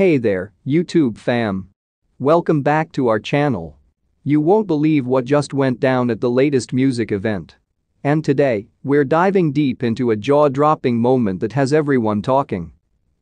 Hey there, YouTube fam. Welcome back to our channel. You won't believe what just went down at the latest music event. And today, we're diving deep into a jaw-dropping moment that has everyone talking.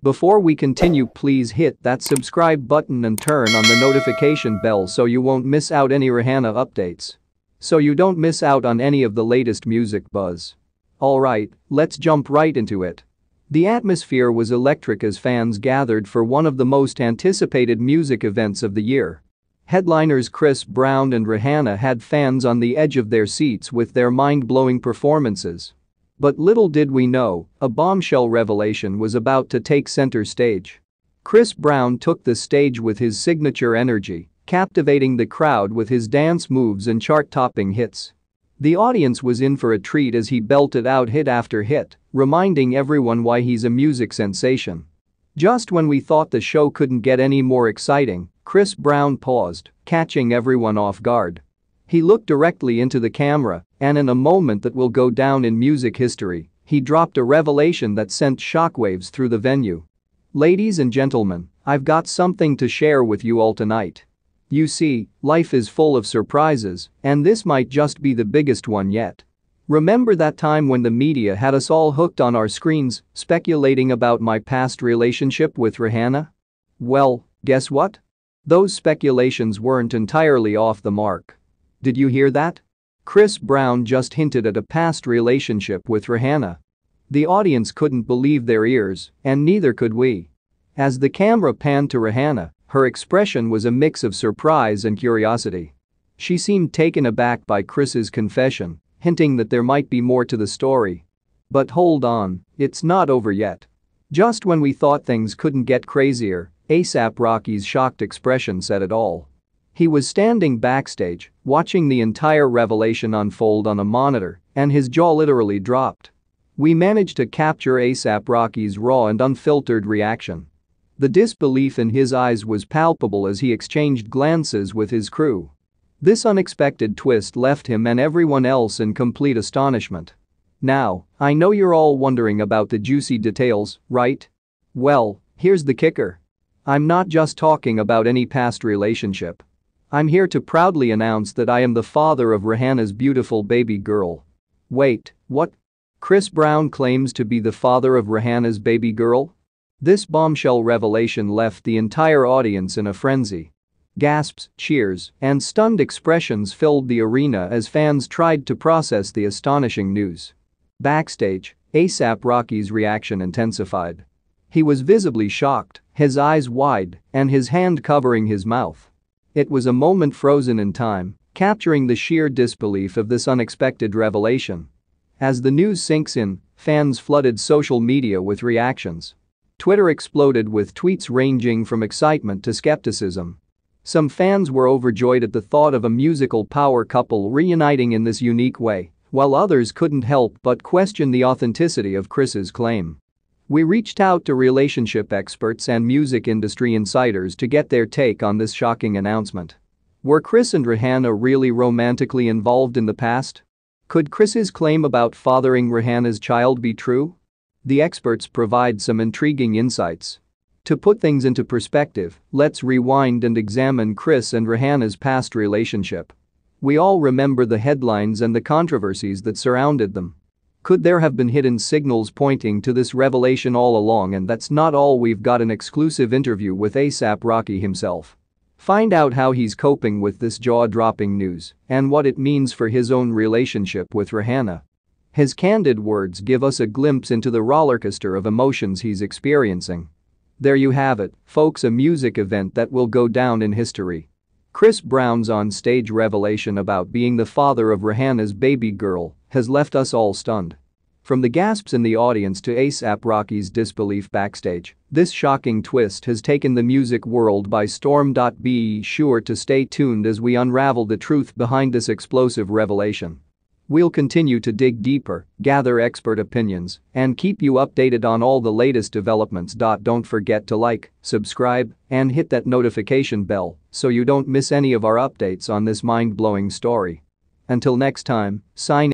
Before we continue please hit that subscribe button and turn on the notification bell so you won't miss out any Rihanna updates. So you don't miss out on any of the latest music buzz. Alright, let's jump right into it. The atmosphere was electric as fans gathered for one of the most anticipated music events of the year. Headliners Chris Brown and Rihanna had fans on the edge of their seats with their mind-blowing performances. But little did we know, a bombshell revelation was about to take center stage. Chris Brown took the stage with his signature energy, captivating the crowd with his dance moves and chart-topping hits. The audience was in for a treat as he belted out hit after hit, reminding everyone why he's a music sensation. Just when we thought the show couldn't get any more exciting, Chris Brown paused, catching everyone off guard. He looked directly into the camera, and in a moment that will go down in music history, he dropped a revelation that sent shockwaves through the venue. Ladies and gentlemen, I've got something to share with you all tonight. You see, life is full of surprises, and this might just be the biggest one yet. Remember that time when the media had us all hooked on our screens, speculating about my past relationship with Rihanna? Well, guess what? Those speculations weren't entirely off the mark. Did you hear that? Chris Brown just hinted at a past relationship with Rihanna. The audience couldn't believe their ears, and neither could we. As the camera panned to Rihanna, her expression was a mix of surprise and curiosity. She seemed taken aback by Chris's confession, hinting that there might be more to the story. But hold on, it's not over yet. Just when we thought things couldn't get crazier, ASAP Rocky's shocked expression said it all. He was standing backstage, watching the entire revelation unfold on a monitor, and his jaw literally dropped. We managed to capture ASAP Rocky's raw and unfiltered reaction. The disbelief in his eyes was palpable as he exchanged glances with his crew. This unexpected twist left him and everyone else in complete astonishment. Now, I know you're all wondering about the juicy details, right? Well, here's the kicker. I'm not just talking about any past relationship. I'm here to proudly announce that I am the father of Rihanna's beautiful baby girl. Wait, what? Chris Brown claims to be the father of Rihanna's baby girl? This bombshell revelation left the entire audience in a frenzy. Gasps, cheers, and stunned expressions filled the arena as fans tried to process the astonishing news. Backstage, ASAP Rocky's reaction intensified. He was visibly shocked, his eyes wide, and his hand covering his mouth. It was a moment frozen in time, capturing the sheer disbelief of this unexpected revelation. As the news sinks in, fans flooded social media with reactions. Twitter exploded with tweets ranging from excitement to skepticism. Some fans were overjoyed at the thought of a musical power couple reuniting in this unique way, while others couldn't help but question the authenticity of Chris's claim. We reached out to relationship experts and music industry insiders to get their take on this shocking announcement. Were Chris and Rihanna really romantically involved in the past? Could Chris's claim about fathering Rihanna's child be true? The experts provide some intriguing insights. To put things into perspective, let's rewind and examine Chris and Rihanna's past relationship. We all remember the headlines and the controversies that surrounded them. Could there have been hidden signals pointing to this revelation all along and that's not all we've got an exclusive interview with ASAP Rocky himself. Find out how he's coping with this jaw-dropping news and what it means for his own relationship with Rihanna. His candid words give us a glimpse into the rollercoaster of emotions he's experiencing. There you have it, folks a music event that will go down in history. Chris Brown's on-stage revelation about being the father of Rihanna's baby girl has left us all stunned. From the gasps in the audience to ASAP Rocky's disbelief backstage, this shocking twist has taken the music world by storm. Be sure to stay tuned as we unravel the truth behind this explosive revelation. We'll continue to dig deeper, gather expert opinions, and keep you updated on all the latest developments. Don't forget to like, subscribe, and hit that notification bell so you don't miss any of our updates on this mind-blowing story. Until next time, sign